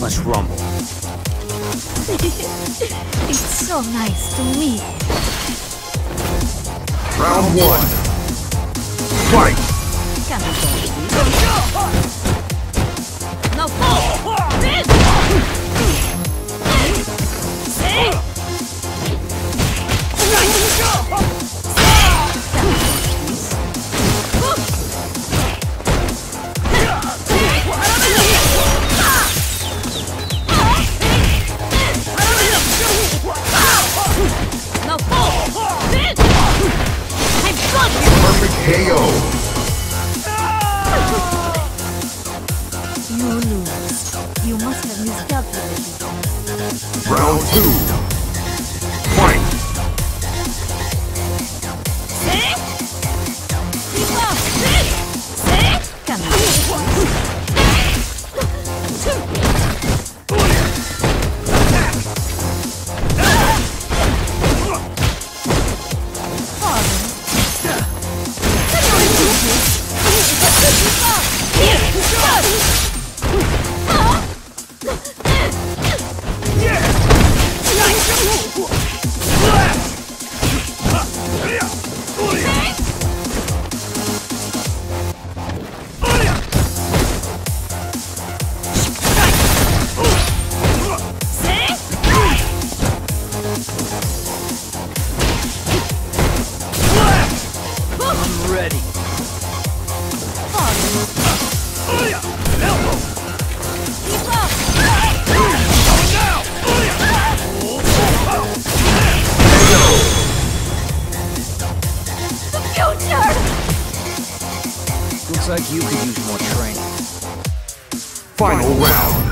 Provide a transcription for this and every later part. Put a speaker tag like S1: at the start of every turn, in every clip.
S1: Let's rumble.
S2: It's so nice to meet.
S3: Round one. Fight! KO!
S2: You lose. You must have miscalculated.
S3: Round two.
S1: Ready. Looks like you could use more training.
S3: Final round.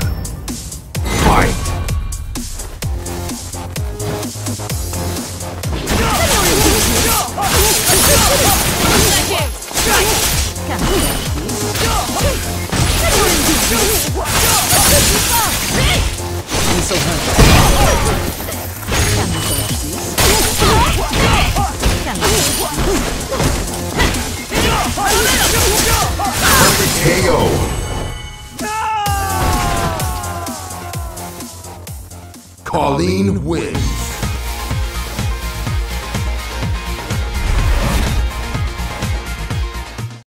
S1: Miso Hunter.
S3: Perfect KO! Kolin wins.